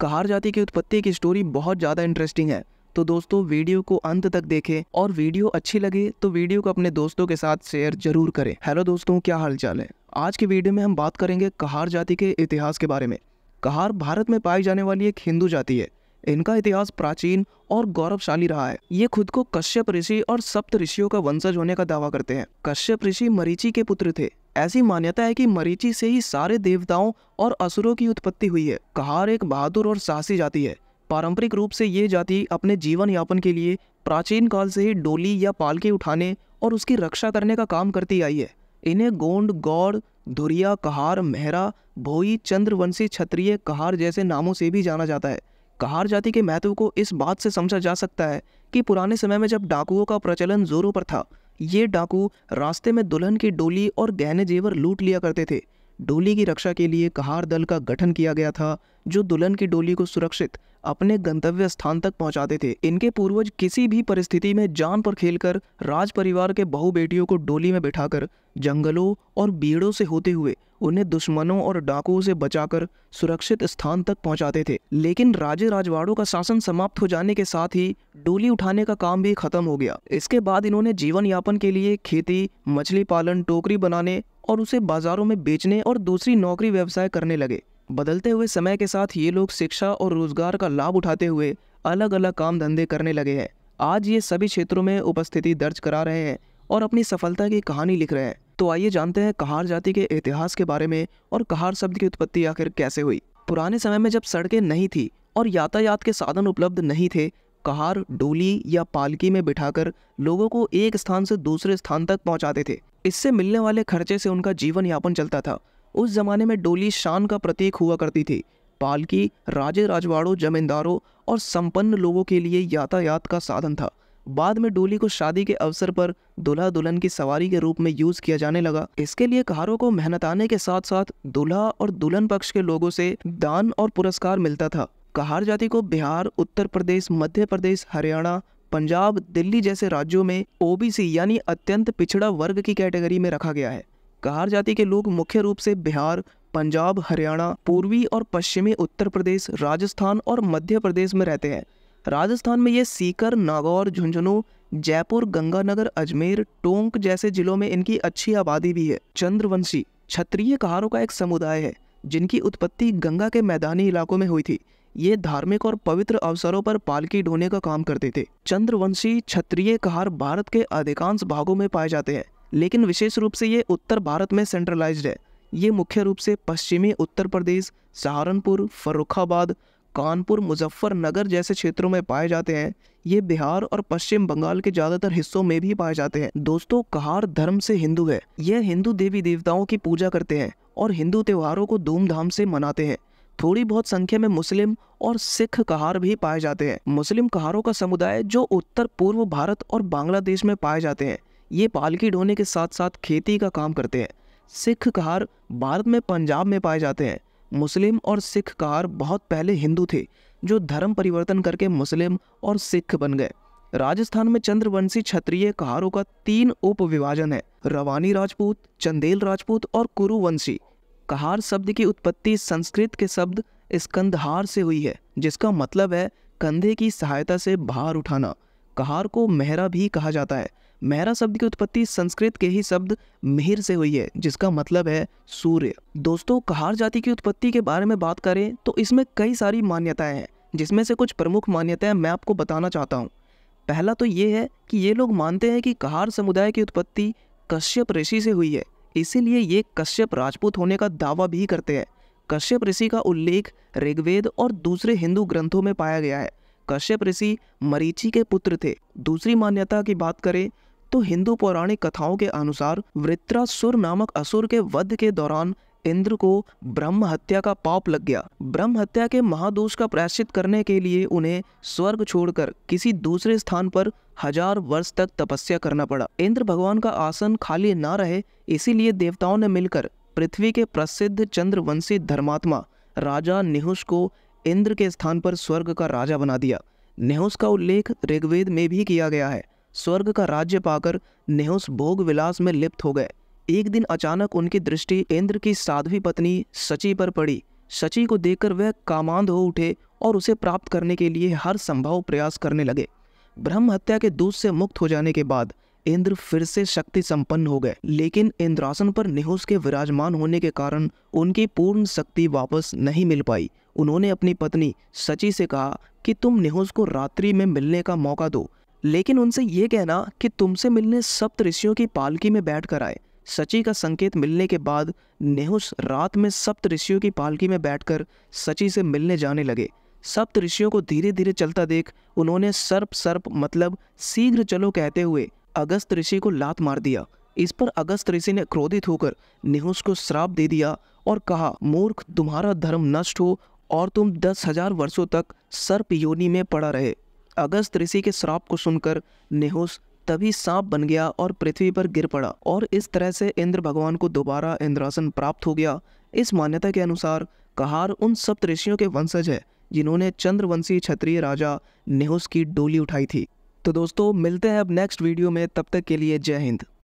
कहार जाति की उत्पत्ति की स्टोरी बहुत ज़्यादा इंटरेस्टिंग है। तो दोस्तों वीडियो को अंत तक देखें और वीडियो अच्छी लगे तो वीडियो को अपने दोस्तों के साथ शेयर ज़रूर करें। हेलो दोस्तों, क्या हाल चाल है? आज की वीडियो में हम बात करेंगे कहार जाति के इतिहास के बारे में। कहार भारत में पाई जाने वाली एक हिंदू जाति है। इनका इतिहास प्राचीन और गौरवशाली रहा है। ये खुद को कश्यप ऋषि और सप्त ऋषियों का वंशज होने का दावा करते हैं। कश्यप ऋषि मरीची के पुत्र थे। ऐसी मान्यता है कि मरीची से ही सारे देवताओं और असुरों की उत्पत्ति हुई है। कहार एक बहादुर और साहसी जाति है। पारंपरिक रूप से ये जाति अपने जीवन यापन के लिए प्राचीन काल से ही डोली या पालकी उठाने और उसकी रक्षा करने का काम करती आई है। इन्हें गोंड, गौड़, धुरिया, कहार, मेहरा, भोई, चंद्रवंशी, क्षत्रिय, कहार जैसे नामों से भी जाना जाता है। कहार जाति के महत्व को इस बात से समझा जा सकता है कि पुराने समय में जब डाकुओं का प्रचलन जोरों पर था ये डाकू रास्ते में दुल्हन की डोली और गहने जेवर लूट लिया करते थे। डोली की रक्षा के लिए कहार दल का गठन किया गया था, जो दुल्हन की डोली को सुरक्षित, अपने गंतव्य स्थान तक पहुंचाते थे। इनके पूर्वज किसी भी परिस्थिति में जान पर खेलकर राज परिवार के बहु बेटियों को डोली में बिठाकर जंगलों और बीड़ों से होते हुए उन्हें दुश्मनों और डाकुओं से बचाकर सुरक्षित स्थान तक पहुंचाते थे। लेकिन राजे राजवाड़ों का शासन समाप्त हो जाने के साथ ही डोली उठाने का काम भी खत्म हो गया। इसके बाद इन्होंने जीवन यापन के लिए खेती, मछली पालन, टोकरी बनाने और उसे बाजारों में बेचने और दूसरी नौकरी व्यवसाय करने लगे। बदलते हुए समय के साथ ये लोग शिक्षा और रोज़गार का लाभ उठाते हुए अलग अलग काम धंधे करने लगे हैं। आज ये सभी क्षेत्रों में उपस्थिति दर्ज करा रहे हैं और अपनी सफलता की कहानी लिख रहे हैं। तो आइए जानते हैं कहार जाति के इतिहास के बारे में और कहार शब्द की उत्पत्ति आखिर कैसे हुई। पुराने समय में जब सड़कें नहीं थी और यातायात के साधन उपलब्ध नहीं थे, कहार डोली या पालकी में बिठाकर लोगों को एक स्थान से दूसरे स्थान तक पहुंचाते थे। इससे मिलने वाले खर्चे से उनका जीवन यापन चलता था। उस जमाने में डोली शान का प्रतीक हुआ करती थी। पालकी राजे राजवाड़ों, जमींदारों और संपन्न लोगों के लिए यातायात का साधन था। बाद में डोली को शादी के अवसर पर दुल्हा दुल्हन की सवारी के रूप में यूज़ किया जाने लगा। इसके लिए कहारों को मेहनत आने के साथ साथ दुल्हा और दुल्हन पक्ष के लोगों से दान और पुरस्कार मिलता था। कहार जाति को बिहार, उत्तर प्रदेश, मध्य प्रदेश, हरियाणा, पंजाब, दिल्ली जैसे राज्यों में ओबीसी यानी अत्यंत पिछड़ा वर्ग की कैटेगरी में रखा गया है। कहार जाति के लोग मुख्य रूप से बिहार, पंजाब, हरियाणा, पूर्वी और पश्चिमी उत्तर प्रदेश, राजस्थान और मध्य प्रदेश में रहते हैं। राजस्थान में ये सीकर, नागौर, झुंझुनू, जयपुर, गंगानगर, अजमेर, टोंक जैसे जिलों में इनकी अच्छी आबादी भी है। चंद्रवंशी क्षत्रिय कहारों का एक समुदाय है, जिनकी उत्पत्ति गंगा के मैदानी इलाकों में हुई थी। ये धार्मिक और पवित्र अवसरों पर पालकी ढोने का काम करते थे। चंद्रवंशी क्षत्रिय कहार भारत के अधिकांश भागों में पाए जाते हैं, लेकिन विशेष रूप से ये उत्तर भारत में सेंट्रलाइज्ड है। ये मुख्य रूप से पश्चिमी उत्तर प्रदेश, सहारनपुर, फर्रुखाबाद कानपुर मुजफ्फरनगर जैसे क्षेत्रों में पाए जाते हैं। ये बिहार और पश्चिम बंगाल के ज़्यादातर हिस्सों में भी पाए जाते हैं। दोस्तों, कहार धर्म से हिंदू है। यह हिंदू देवी देवताओं की पूजा करते हैं और हिंदू त्योहारों को धूमधाम से मनाते हैं। थोड़ी बहुत संख्या में मुस्लिम और सिख कहार भी पाए जाते हैं। मुस्लिम कहारों का समुदाय जो उत्तर, पूर्व भारत और बांग्लादेश में पाए जाते हैं, ये पालकी ढोने के साथ साथ खेती का काम करते हैं। सिख कहार भारत में पंजाब में पाए जाते हैं। मुस्लिम और सिख कार बहुत पहले हिंदू थे, जो धर्म परिवर्तन करके मुस्लिम और सिख बन गए। राजस्थान में चंद्रवंशी क्षत्रिय कहारों का तीन उप विभाजन है, रवानी राजपूत, चंदेल राजपूत और कुरुवंशी। कहार शब्द की उत्पत्ति संस्कृत के शब्द स्कंदहार से हुई है, जिसका मतलब है कंधे की सहायता से भार उठाना। कहार को मेहरा भी कहा जाता है मेहरा शब्द की उत्पत्ति संस्कृत के ही शब्द मिहिर से हुई है, जिसका मतलब है सूर्य। दोस्तों, कहार जाति की उत्पत्ति के बारे में बात करें तो इसमें कई सारी मान्यताएँ हैं, जिसमें से कुछ प्रमुख मान्यताएँ मैं आपको बताना चाहता हूँ। पहला तो ये है कि ये लोग मानते हैं कि कहार समुदाय की उत्पत्ति कश्यप ऋषि से हुई है, इसीलिए ये कश्यप राजपूत होने का दावा भी करते हैं। कश्यप ऋषि का उल्लेख ऋग्वेद और दूसरे हिंदू ग्रंथों में पाया गया है। कश्यप ऋषि मरीची के पुत्र थे। दूसरी मान्यता की बात करें तो हिंदू पौराणिक कथाओं के अनुसार वृत्रासुर नामक असुर के वध के दौरान इंद्र को ब्रह्म हत्या का पाप लग गया। ब्रह्म हत्या के महादोष का प्रायश्चित करने के लिए उन्हें स्वर्ग छोड़कर किसी दूसरे स्थान पर हज़ार वर्ष तक तपस्या करना पड़ा। इंद्र भगवान का आसन खाली ना रहे, इसीलिए देवताओं ने मिलकर पृथ्वी के प्रसिद्ध चंद्रवंशी धर्मात्मा, राजा निहुष को इंद्र के स्थान पर स्वर्ग का राजा बना दिया। नेहुस का उल्लेख ऋग्वेद में भी किया गया है। स्वर्ग का राज्य पाकर नेहुस भोग विलास में लिप्त हो गए। एक दिन अचानक उनकी दृष्टि इंद्र की साध्वी पत्नी सची पर पड़ी। सची को देखकर वह कामांध हो उठे और उसे प्राप्त करने के लिए हर संभव प्रयास करने लगे। ब्रह्म हत्या के दूध से मुक्त हो जाने के बाद इंद्र फिर से शक्ति संपन्न हो गए। लेकिन इंद्रासन पर निहुस के विराजमान होने के कारण उनकी पूर्ण शक्ति वापस नहीं मिल पाई। उन्होंने अपनी पत्नी सची से कहा कि तुम निहुस को रात्रि में मिलने का मौका दो। लेकिन उनसे ये कहना कि तुमसे मिलने सप्त ऋषियों की पालकी में बैठ कर आए। सची का संकेत मिलने के बाद नेहुस रात में सप्त ऋषियों की पालकी में बैठकर सची से मिलने जाने लगे। सप्त ऋषियों को धीरे धीरे चलता देख उन्होंने सर्प सर्प मतलब शीघ्र चलो कहते हुए अगस्त ऋषि को लात मार दिया। इस पर अगस्त ऋषि ने क्रोधित होकर निहुस को श्राप दे दिया और कहा, मूर्ख, तुम्हारा धर्म नष्ट हो और तुम दस हज़ार वर्षों तक सर्प योनि में पड़ा रहे। अगस्त ऋषि के श्राप को सुनकर नेहोस तभी सांप बन गया और पृथ्वी पर गिर पड़ा और इस तरह से इंद्र भगवान को दोबारा इंद्रासन प्राप्त हो गया। इस मान्यता के अनुसार कहार उन सप्त ऋषियों के वंशज है, जिन्होंने चंद्रवंशी क्षत्रिय राजा नेहुस की डोली उठाई थी। तो दोस्तों, मिलते हैं अब नेक्स्ट वीडियो में, तब तक के लिए जय हिंद।